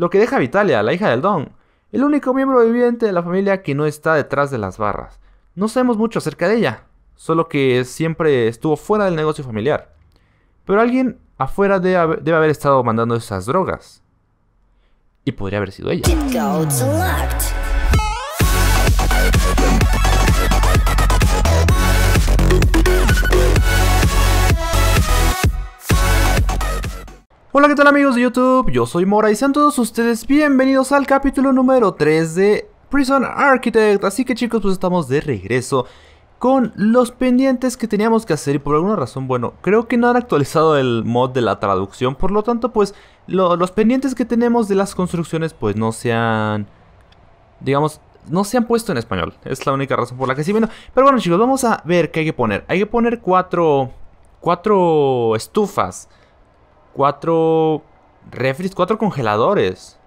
Lo que deja Vitalia, la hija del Don, el único miembro viviente de la familia que no está detrás de las barras. No sabemos mucho acerca de ella, solo que siempre estuvo fuera del negocio familiar. Pero alguien afuera debe, debe haber estado mandando esas drogas. Y podría haber sido ella. Hola, ¿qué tal amigos de YouTube? Yo soy Mora y sean todos ustedes bienvenidos al capítulo número 3 de Prison Architect. Así que chicos, pues estamos de regreso con los pendientes que teníamos que hacer y por alguna razón, bueno, creo que no han actualizado el mod de la traducción, por lo tanto, pues los pendientes que tenemos de las construcciones, pues no se han, digamos, no se han puesto en español. Es la única razón por la que sí, bueno, pero bueno chicos, vamos a ver qué hay que poner. Hay que poner cuatro, cuatro estufas cuatro refris, cuatro congeladores.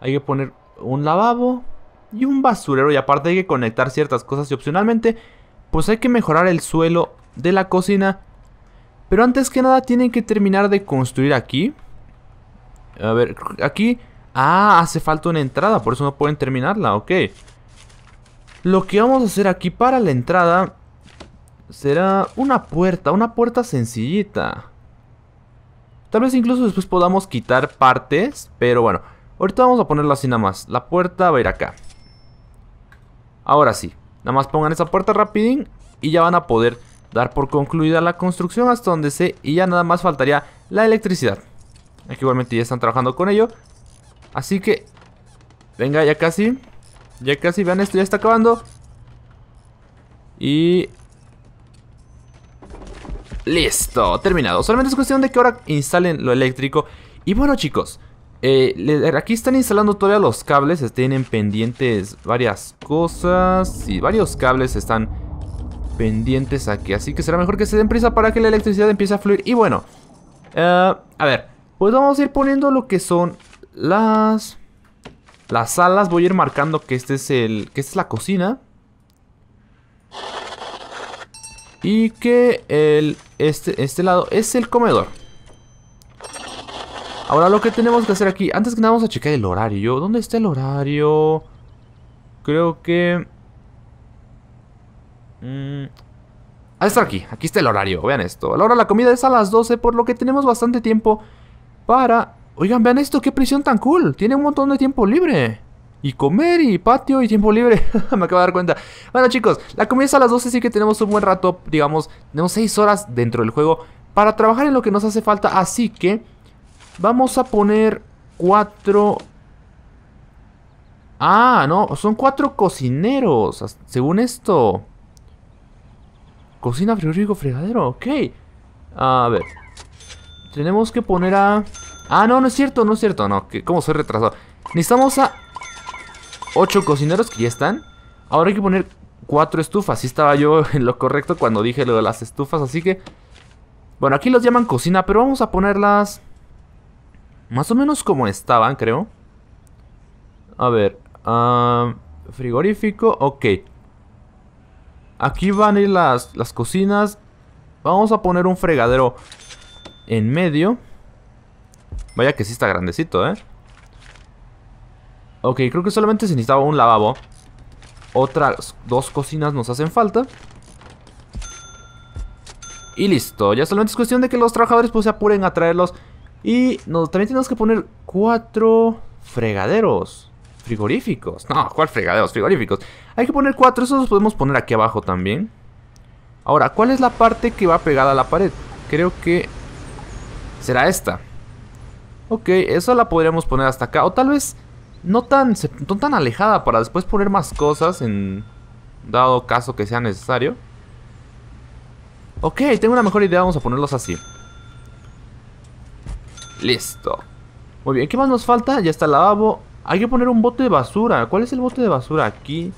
Hay que poner un lavabo y un basurero. Y aparte hay que conectar ciertas cosas. Y opcionalmente, pues hay que mejorar el suelo de la cocina. Pero antes que nada tienen que terminar de construir aquí. A ver, aquí... Ah, hace falta una entrada, por eso no pueden terminarla, ok. Lo que vamos a hacer aquí para la entrada será una puerta, una puerta sencillita. Tal vez incluso después podamos quitar partes, pero bueno. Ahorita vamos a ponerlo así nada más. La puerta va a ir acá. Ahora sí. Nada más pongan esa puerta rapidín y ya van a poder dar por concluida la construcción hasta donde se... Y ya nada más faltaría la electricidad. Aquí igualmente ya están trabajando con ello. Así que... Venga, ya casi. Ya casi, vean esto, ya está acabando. Y Listo, terminado. Solamente es cuestión de que ahora instalen lo eléctrico. Y bueno chicos, eh, aquí están instalando todavía los cables. Tienen pendientes varias cosas. Y varios cables están pendientes aquí. Así que será mejor que se den prisa para que la electricidad empiece a fluir. Y bueno, eh, a ver, pues vamos a ir poniendo lo que son las... Las salas. Voy a ir marcando que este es el... Que esta es la cocina. Y que el, este, este lado es el comedor. Ahora lo que tenemos que hacer aquí, antes que nada vamos a checar el horario. ¿Dónde está el horario? Creo que... Mmm... Ah, está aquí, aquí está el horario, vean esto. La hora de la comida es a las 12, por lo que tenemos bastante tiempo para... Oigan, vean esto, qué prisión tan cool. Tiene un montón de tiempo libre. Y comer y patio y tiempo libre. Me acabo de dar cuenta. Bueno chicos, la comida es a las 12, así que tenemos un buen rato, digamos, tenemos 6 horas dentro del juego para trabajar en lo que nos hace falta. Así que vamos a poner 4... Ah, no, son 4 cocineros, según esto. Cocina, frigorífico, fregadero, ok. A ver. Tenemos que poner a... Ah, no, no es cierto, no es cierto, no. ¿Cómo soy retrasado? Necesitamos a 8 cocineros que ya están. Ahora hay que poner 4 estufas. Si estaba yo en lo correcto cuando dije lo de las estufas. Así que... Bueno, aquí los llaman cocina, pero vamos a ponerlas... Más o menos como estaban, creo. A ver. frigorífico, ok. Aquí van a ir las, las cocinas. Vamos a poner un fregadero en medio. Vaya que sí está grandecito, ¿eh? Ok, creo que solamente se necesitaba un lavabo. Otras dos cocinas nos hacen falta. Y listo, ya solamente es cuestión de que los trabajadores pues se apuren a traerlos. Y también tenemos que poner cuatro fregaderos. Frigoríficos. No, ¿cuál fregaderos? Frigoríficos. Hay que poner cuatro, esos los podemos poner aquí abajo también. Ahora, ¿cuál es la parte que va pegada a la pared? Creo que será esta. Ok, eso la podríamos poner hasta acá. O tal vez no tan, no tan alejada para después poner más cosas en dado caso que sea necesario. Ok, tengo una mejor idea, vamos a ponerlos así. Listo. Muy bien, ¿qué más nos falta? Ya está el lavabo. Hay que poner un bote de basura. ¿Cuál es el bote de basura aquí?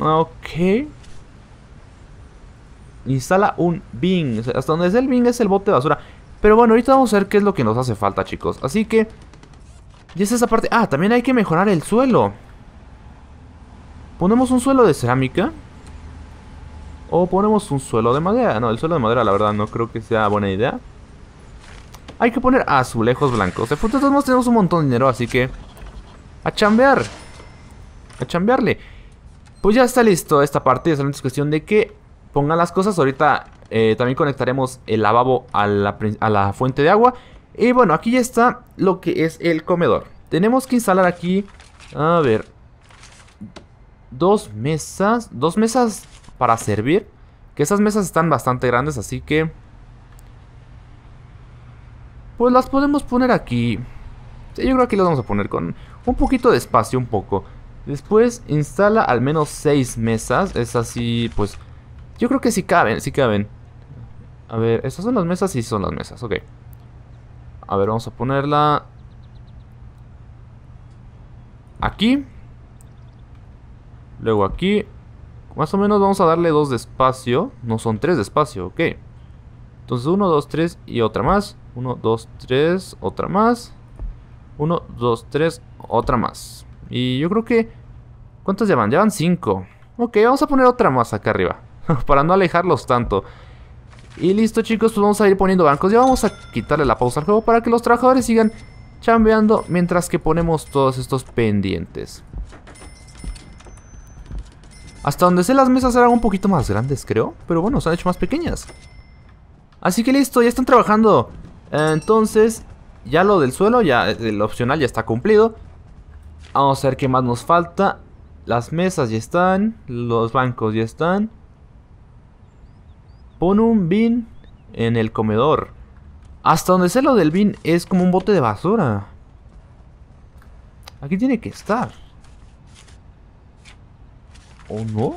Ok. Instala un bin. hasta donde es el bin es el bote de basura. Pero bueno, ahorita vamos a ver qué es lo que nos hace falta, chicos. Así que y es esa parte... Ah, también hay que mejorar el suelo. ¿Ponemos un suelo de cerámica? ¿O ponemos un suelo de madera? No, el suelo de madera la verdad no creo que sea buena idea. hay que poner azulejos blancos. De todos modos tenemos un montón de dinero, así que... A chambear. A chambearle. Pues ya está listo esta parte, solamente es cuestión de que pongan las cosas. Ahorita eh, también conectaremos el lavabo a la, a la fuente de agua. Y bueno, aquí ya está lo que es el comedor. Tenemos que instalar aquí, a ver, dos mesas, dos mesas para servir. Que esas mesas están bastante grandes, así que... Pues las podemos poner aquí. yo creo que aquí las vamos a poner con un poquito de espacio, un poco. Después instala al menos 6 mesas. Es así, pues... Yo creo que sí caben, sí caben. A ver, ¿estas son las mesas? Sí, son las mesas, ok. A ver, vamos a ponerla... Aquí. Luego aquí. Más o menos vamos a darle dos de espacio. No son tres de espacio, ok. Entonces 1, 2, 3 y otra más. 1, 2, 3, otra más. 1, 2, 3, otra más. Y yo creo que... ¿Cuántos llevan? Llevan 5. Ok, vamos a poner otra más acá arriba. para no alejarlos tanto. Y listo chicos, pues vamos a ir poniendo bancos. Ya vamos a quitarle la pausa al juego para que los trabajadores sigan chambeando mientras que ponemos todos estos pendientes. Hasta donde sé las mesas eran un poquito más grandes, creo. Pero bueno, se han hecho más pequeñas. Así que listo, ya están trabajando. Entonces, ya lo del suelo, ya el opcional ya está cumplido. Vamos a ver qué más nos falta. Las mesas ya están. Los bancos ya están. Pon un bin en el comedor. Hasta donde sé lo del bin es como un bote de basura. Aquí tiene que estar. ¿O no?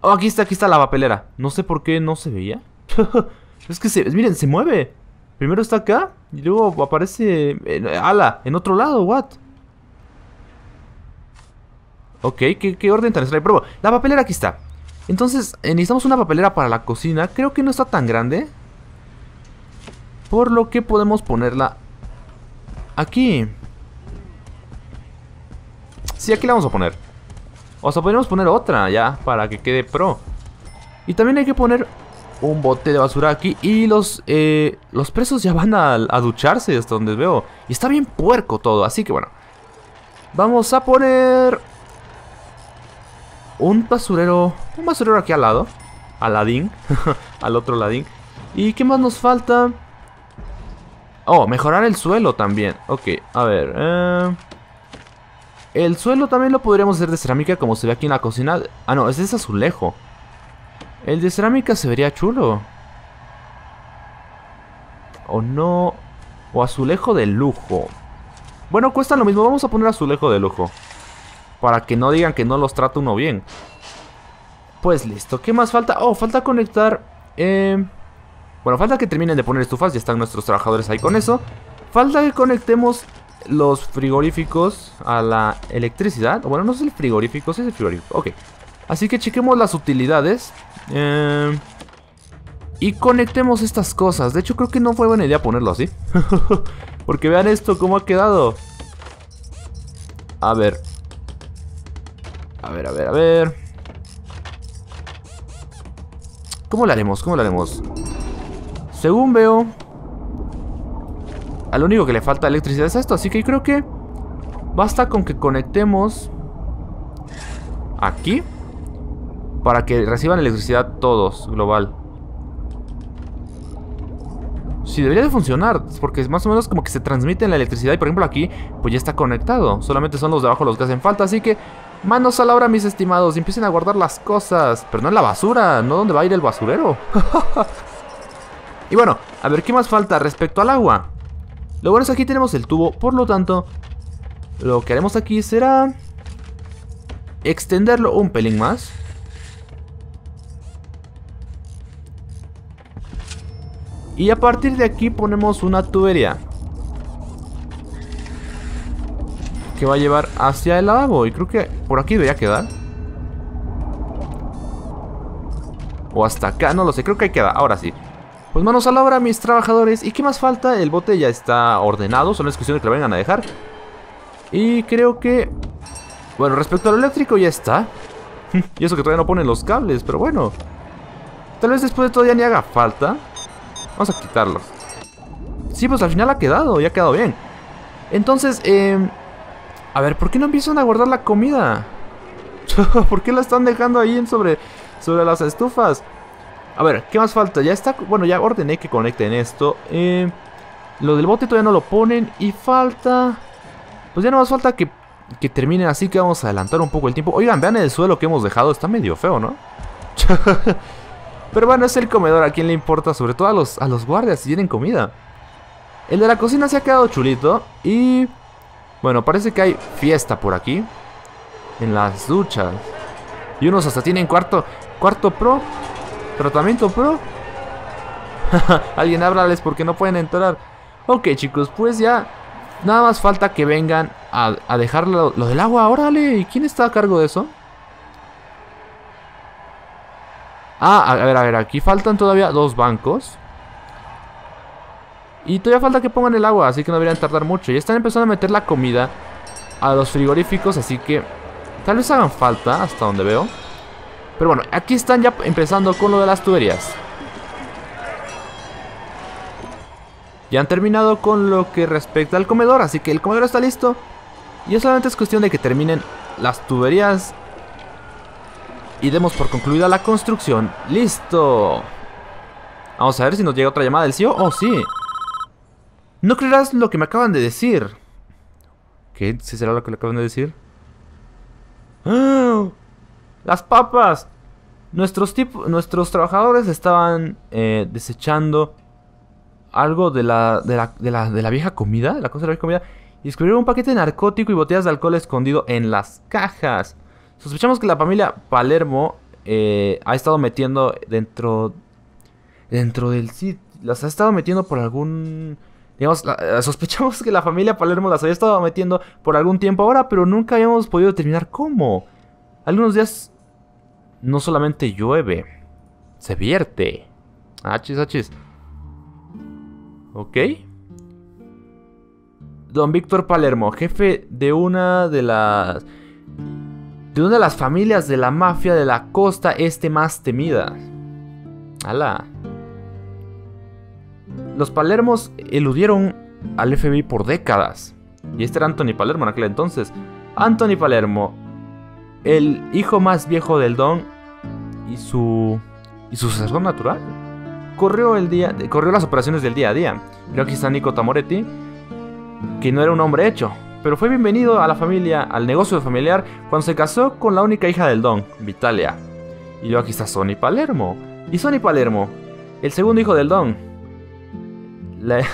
Oh, aquí está, aquí está la papelera. No sé por qué no se veía. es que se, miren, se mueve. Primero está acá y luego aparece... En, ala, en otro lado, what? Ok, ¿qué, orden tan extraño? La papelera aquí está. Entonces, eh, necesitamos una papelera para la cocina. Creo que no está tan grande. Por lo que podemos ponerla aquí. Sí, aquí la vamos a poner. O sea, podemos poner otra ya, para que quede pro. Y también hay que poner un bote de basura aquí. Y los, eh, los presos ya van a, ducharse hasta donde veo. Y está bien puerco todo, así que bueno. Vamos a poner un basurero. Un basurero aquí al lado. Al ladín. al otro ladín. ¿Y qué más nos falta? Oh, mejorar el suelo también. Ok, a ver. Eh, el suelo también lo podríamos hacer de cerámica como se ve aquí en la cocina. Ah, no, es azulejo. El de cerámica se vería chulo. O no. O azulejo de lujo. Bueno, cuesta lo mismo. Vamos a poner azulejo de lujo. Para que no digan que no los trata uno bien. Pues listo. ¿Qué más falta? Oh, falta conectar... Eh... Bueno, falta que terminen de poner estufas. Ya están nuestros trabajadores ahí con eso. Falta que conectemos los frigoríficos a la electricidad. Bueno, no es el frigorífico, es el frigorífico. Ok. Así que chequemos las utilidades. Eh, y conectemos estas cosas. De hecho, creo que no fue buena idea ponerlo así. Porque vean esto, cómo ha quedado. A ver. A ver, a ver, a ver. ¿Cómo lo haremos? ¿Cómo lo haremos? Según veo... Al único que le falta electricidad es esto. Así que creo que... Basta con que conectemos... Aquí para que reciban electricidad todos, global. Sí, debería de funcionar, porque es más o menos como que se transmite la electricidad y por ejemplo aquí, pues ya está conectado. Solamente son los de abajo los que hacen falta, así que manos a la obra mis estimados, empiecen a guardar las cosas, pero no en la basura, no donde va a ir el basurero. y bueno, a ver, ¿qué más falta respecto al agua? Lo bueno es que aquí tenemos el tubo, por lo tanto, lo que haremos aquí será extenderlo un pelín más. Y a partir de aquí ponemos una tubería. Que va a llevar hacia el lavabo. Y creo que por aquí debería quedar. O hasta acá, no lo sé. Creo que ahí queda. Ahora sí. Pues manos a la obra, mis trabajadores. ¿Y qué más falta? El bote ya está ordenado. Solo es cuestión de que lo vengan a dejar. Y creo que... Bueno, respecto al eléctrico ya está. y eso que todavía no ponen los cables, pero bueno. Tal vez después de todo ya ni haga falta. Vamos a quitarlos. Sí, pues al final ha quedado, ya ha quedado bien. Entonces, eh, a ver, ¿por qué no empiezan a guardar la comida? ¿Por qué la están dejando ahí en sobre, sobre las estufas? A ver, ¿qué más falta? Ya está, bueno, ya ordené que conecten esto. Eh, lo del bote todavía no lo ponen y falta... Pues ya no más falta que, que terminen, así que vamos a adelantar un poco el tiempo. Oigan, vean el suelo que hemos dejado, está medio feo, ¿no? Pero bueno, es el comedor, ¿a quién le importa? Sobre todo a los, a los guardias si tienen comida. El de la cocina se ha quedado chulito y... Bueno, parece que hay fiesta por aquí. En las duchas. Y unos hasta tienen cuarto, cuarto pro. Tratamiento pro. Alguien háblales porque no pueden entrar. Ok chicos, pues ya nada más falta que vengan a, dejar lo, lo, del agua. Órale, ¿y quién está a cargo de eso? Ah, a ver, a ver, aquí faltan todavía dos bancos. Y todavía falta que pongan el agua, así que no deberían tardar mucho. Ya están empezando a meter la comida a los frigoríficos, así que tal vez hagan falta, hasta donde veo. Pero bueno, aquí están ya empezando con lo de las tuberías. Ya han terminado con lo que respecta al comedor, así que el comedor está listo. Y solamente es cuestión de que terminen las tuberías. Y demos por concluida la construcción. ¡Listo! Vamos a ver si nos llega otra llamada del CEO. ¡Oh, sí! No creerás lo que me acaban de decir. ¿Qué? ¿Sí será lo que le acaban de decir? ¡Ah! ¡Las papas! Nuestros, nuestros trabajadores estaban eh, desechando algo de la, de la, de, la, de, la, vieja comida, de la cosa de la vieja comida, y descubrieron un paquete de narcótico y botellas de alcohol escondido en las cajas. Sospechamos que la familia Palermo eh, ha estado metiendo dentro, dentro del sitio, las ha estado metiendo por algún... Digamos, la, sospechamos que la familia Palermo las había estado metiendo por algún tiempo ahora, pero nunca habíamos podido determinar cómo. Algunos días no solamente llueve, se vierte. Achis, achis. Ok. Don Víctor Palermo, jefe de una de las... De una de las familias de la mafia de la costa este más temida. Ala. Los Palermos eludieron al FBI por décadas. Y este era Anthony Palermo en aquel entonces. Anthony Palermo, el hijo más viejo del Don y su. y su sucesor natural. Corrió el día. corrió las operaciones del día a día. Creo que está Nico Tamoretti. Que no era un hombre hecho. Pero fue bienvenido a la familia, al negocio familiar, cuando se casó con la única hija del Don, Vitalia. Y luego aquí está Sonny Palermo. Y Sonny Palermo, el segundo hijo del Don.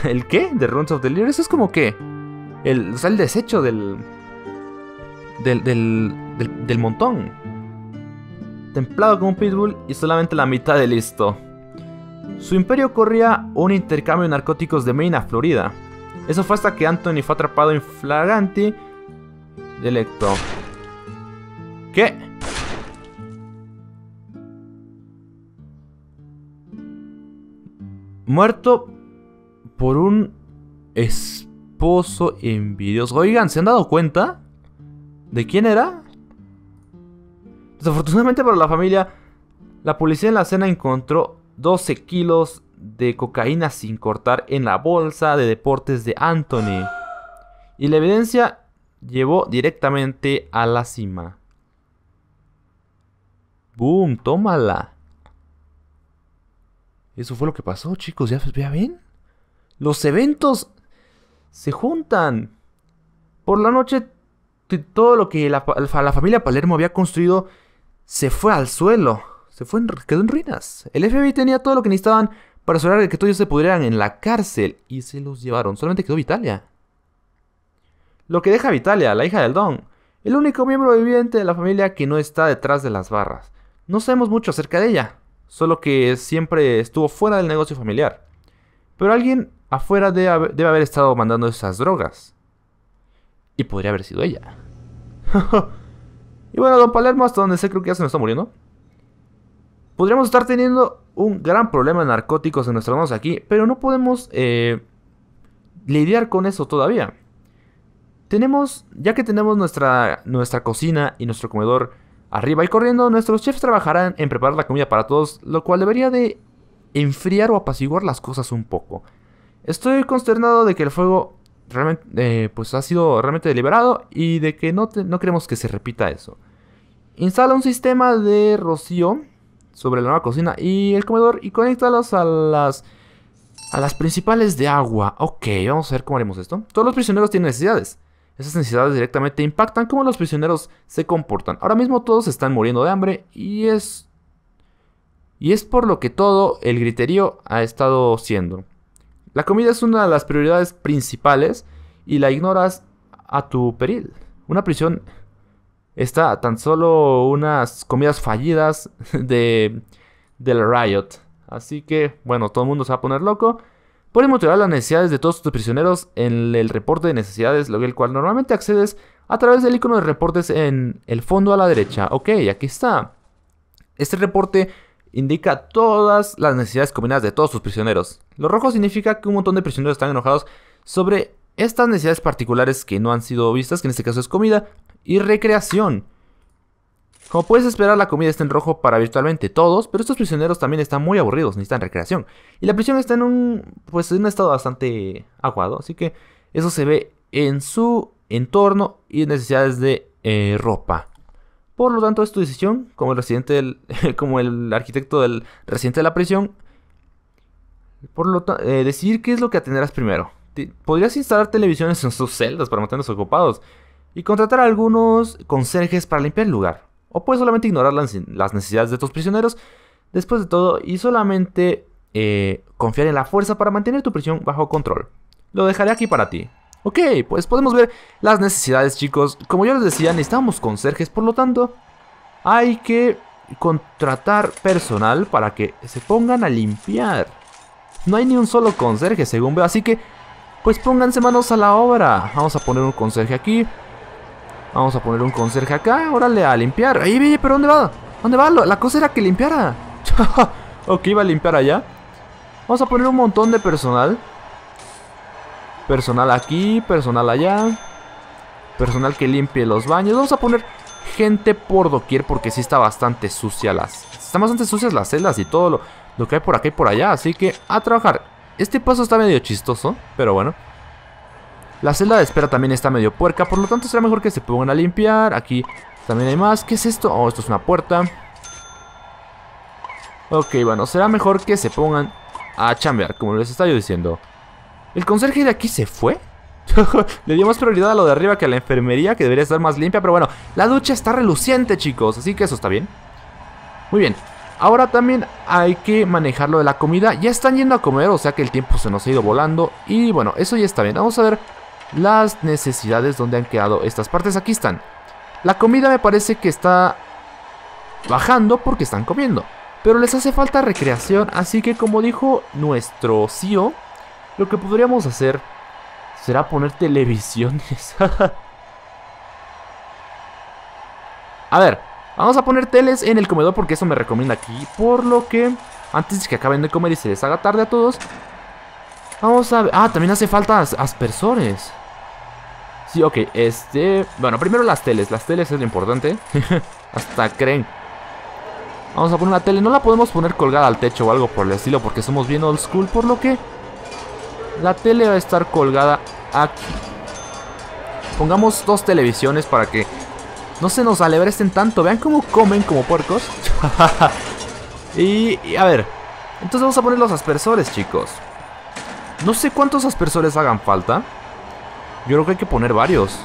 ¿El qué? ¿De Runs of the Lear? Eso es como que. El, o sea, el desecho del. Del, del, del, montón. Templado como un pitbull y solamente la mitad de listo. Su imperio corría un intercambio de narcóticos de Maine a Florida. Eso fue hasta que Anthony fue atrapado en flagrante delecto. ¿Qué? Muerto por un esposo envidioso. Oigan, ¿se han dado cuenta? ¿De quién era? Desafortunadamente para la familia, la policía en la escena encontró 12 kilos de cocaína sin cortar en la bolsa de deportes de Anthony. Y la evidencia llevó directamente a la cima. ¡Boom! ¡Tómala! Eso fue lo que pasó, chicos. ¿Ya, ¿Ya ven? Los eventos se juntan. Por la noche, todo lo que la, familia Palermo había construido se fue al suelo. Se fue en, quedó en ruinas. El FBI tenía todo lo que necesitaban para asegurar que todos se pudieran en la cárcel y se los llevaron. Solamente quedó Vitalia. Lo que deja Vitalia, la hija del Don, el único miembro viviente de la familia que no está detrás de las barras. No sabemos mucho acerca de ella, solo que siempre estuvo fuera del negocio familiar. Pero alguien afuera debe haber, estado mandando esas drogas. Y podría haber sido ella. y bueno, don Palermo, hasta donde sé, creo que ya se nos está muriendo. Podríamos estar teniendo un gran problema de narcóticos en nuestras manos aquí, pero no podemos eh, lidiar con eso todavía. Tenemos, ya que tenemos nuestra, nuestra cocina y nuestro comedor arriba y corriendo, nuestros chefs trabajarán en preparar la comida para todos, lo cual debería de enfriar o apaciguar las cosas un poco. Estoy consternado de que el fuego realmente eh, pues ha sido realmente deliberado y de que no, queremos que se repita eso. Instala un sistema de rocío sobre la nueva cocina y el comedor y conéctalos a las a las principales de agua. Ok, vamos a ver cómo haremos esto. Todos los prisioneros tienen necesidades. Esas necesidades directamente impactan cómo los prisioneros se comportan. Ahora mismo todos están muriendo de hambre y es... Y es por lo que todo el griterío ha estado siendo. La comida es una de las prioridades principales y la ignoras a tu peril. Una prisión está tan solo unas comidas fallidas de del riot. Así que, bueno, todo el mundo se va a poner loco. Puedes motivar las necesidades de todos tus prisioneros en el reporte de necesidades, lo cual normalmente accedes a través del icono de reportes en el fondo a la derecha. Ok, aquí está. Este reporte indica todas las necesidades combinadas de todos tus prisioneros. Lo rojo significa que un montón de prisioneros están enojados sobre estas necesidades particulares que no han sido vistas, que en este caso es comida y recreación. Como puedes esperar, la comida está en rojo para virtualmente todos, pero estos prisioneros también están muy aburridos, necesitan recreación. Y la prisión está en un, pues, en un estado bastante aguado, así que eso se ve en su entorno y necesidades de eh, ropa. Por lo tanto, es tu decisión, como el residente del, como el arquitecto del residente de la prisión, por lo eh, decidir qué es lo que atenderás primero. Podrías instalar televisiones en sus celdas para mantenerlos ocupados y contratar a algunos conserjes para limpiar el lugar. O puedes solamente ignorar las, necesidades de tus prisioneros después de todo y solamente eh, confiar en la fuerza para mantener tu prisión bajo control. Lo dejaré aquí para ti. Ok, pues podemos ver las necesidades chicos. Como yo les decía, necesitamos conserjes, por lo tanto hay que contratar personal para que se pongan a limpiar. No hay ni un solo conserje según veo, así que pues pónganse manos a la obra. Vamos a poner un conserje aquí. Vamos a poner un conserje acá. Órale, a limpiar. Ahí, pero ¿dónde va? ¿Dónde va? La cosa era que limpiara. ok, iba a limpiar allá. Vamos a poner un montón de personal. Personal aquí, personal allá. Personal que limpie los baños. Vamos a poner gente por doquier porque sí está bastante sucia las... Están bastante sucias las celdas y todo lo, que hay por acá y por allá. Así que a trabajar. Este paso está medio chistoso, pero bueno. La celda de espera también está medio puerca, por lo tanto será mejor que se pongan a limpiar. Aquí también hay más. ¿Qué es esto? Oh, esto es una puerta. Ok, bueno, será mejor que se pongan a chambear, como les estaba yo diciendo. ¿El conserje de aquí se fue? Le dio más prioridad a lo de arriba que a la enfermería, que debería estar más limpia, pero bueno, la ducha está reluciente, chicos, así que eso está bien. Muy bien, ahora también hay que manejar lo de la comida. Ya están yendo a comer, o sea que el tiempo se nos ha ido volando. Y bueno, eso ya está bien. Vamos a ver las necesidades donde han quedado estas partes. Aquí están. La comida me parece que está bajando porque están comiendo. Pero les hace falta recreación, así que como dijo nuestro CEO, lo que podríamos hacer será poner televisiones. a ver, vamos a poner teles en el comedor porque eso me recomienda aquí. Por lo que, antes de que acaben de comer y se les haga tarde a todos, vamos a ver... Ah, también hace falta aspersores. Sí, ok, este... Bueno, primero las teles. Las teles es lo importante. Hasta creen. Vamos a poner una tele. No la podemos poner colgada al techo o algo por el estilo porque somos bien old school. Por lo que la tele va a estar colgada aquí. Pongamos dos televisiones para que no se nos alebresten tanto. Vean cómo comen como puercos. y, a ver. Entonces vamos a poner los aspersores, chicos. No sé cuántos aspersores hagan falta. Yo creo que hay que poner varios.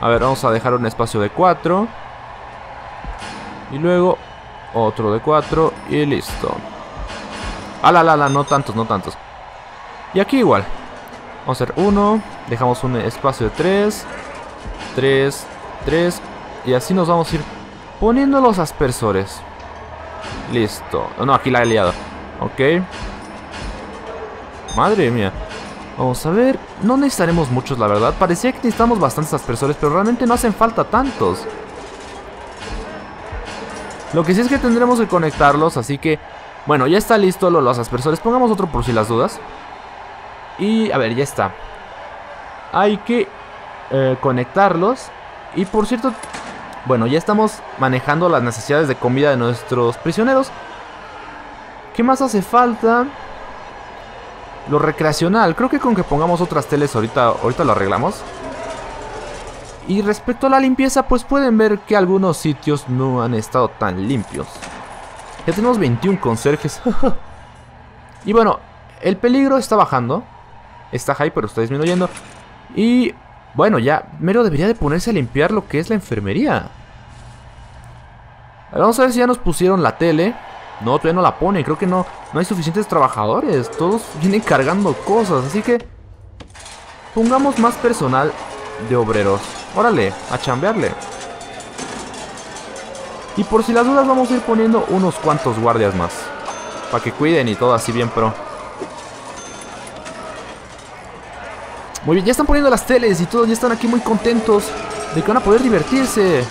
A ver, vamos a dejar un espacio de 4. Y luego otro de 4 y listo. Ala, la, la, no tantos, no tantos. Y aquí igual. Vamos a hacer uno. Dejamos un espacio de 3. 3, 3. Y así nos vamos a ir poniendo los aspersores. Listo. No, aquí la he liado. Ok. Madre mía. Vamos a ver. No necesitaremos muchos, la verdad. Parecía que necesitamos bastantes aspersores, pero realmente no hacen falta tantos. Lo que sí es que tendremos que conectarlos, así que... Bueno, ya está listo los aspersores. Pongamos otro por si las dudas. Y, a ver, ya está. Hay que eh, conectarlos. Y por cierto, bueno, ya estamos manejando las necesidades de comida de nuestros prisioneros ¿Qué más hace falta? Lo recreacional. Creo que con que pongamos otras teles ahorita, ahorita lo arreglamos. Y respecto a la limpieza, pues pueden ver que algunos sitios no han estado tan limpios. Ya tenemos 21 conserjes. y bueno, el peligro está bajando. Está high, pero está disminuyendo. Y bueno, ya Mero debería de ponerse a limpiar lo que es la enfermería. Vamos a ver si ya nos pusieron la tele. No, todavía no la pone. Creo que no, no hay suficientes trabajadores. Todos vienen cargando cosas. Así que pongamos más personal de obreros. Órale, a chambearle. Y por si las dudas vamos a ir poniendo unos cuantos guardias más. Para que cuiden y todo así bien pro. Muy bien, ya están poniendo las teles y todos ya están aquí muy contentos de que van a poder divertirse.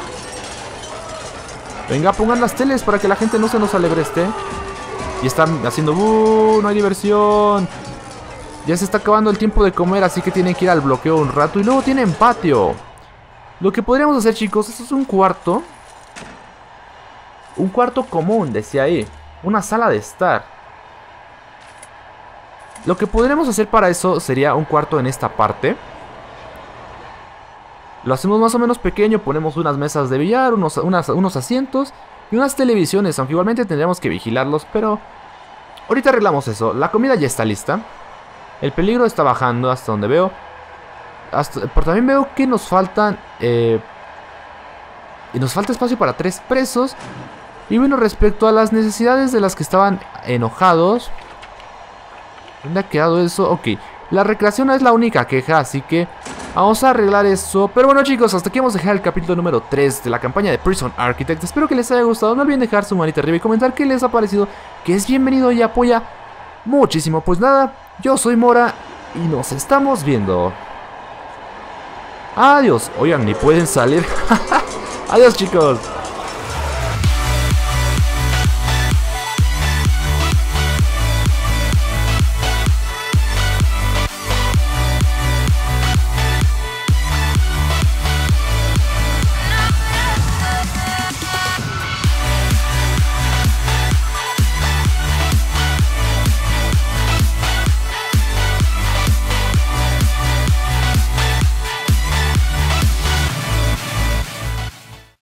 Venga, pongan las teles para que la gente no se nos alebreste. Y están haciendo... ¡Uh! No hay diversión. Ya se está acabando el tiempo de comer, así que tienen que ir al bloqueo un rato. Y luego tienen patio. Lo que podríamos hacer, chicos, esto es un cuarto. Un cuarto común, decía ahí. Una sala de estar. Lo que podríamos hacer para eso sería un cuarto en esta parte. Lo hacemos más o menos pequeño, ponemos unas mesas de billar, unos, unos asientos y unas televisiones, aunque igualmente tendríamos que vigilarlos, pero ahorita arreglamos eso. La comida ya está lista. El peligro está bajando hasta donde veo. Hasta, también veo que nos faltan... Eh, y nos falta espacio para tres presos. Y bueno, respecto a las necesidades de las que estaban enojados, ¿Dónde ha quedado eso? Ok, la recreación es la única queja, así que vamos a arreglar eso. Pero bueno chicos, hasta aquí vamos a dejar el capítulo número 3 de la campaña de Prison Architect. Espero que les haya gustado, no olviden dejar su manita arriba y comentar qué les ha parecido, que es bienvenido y apoya muchísimo. Pues nada, yo soy Mora y nos estamos viendo. Adiós, oigan, ni pueden salir. Adiós chicos.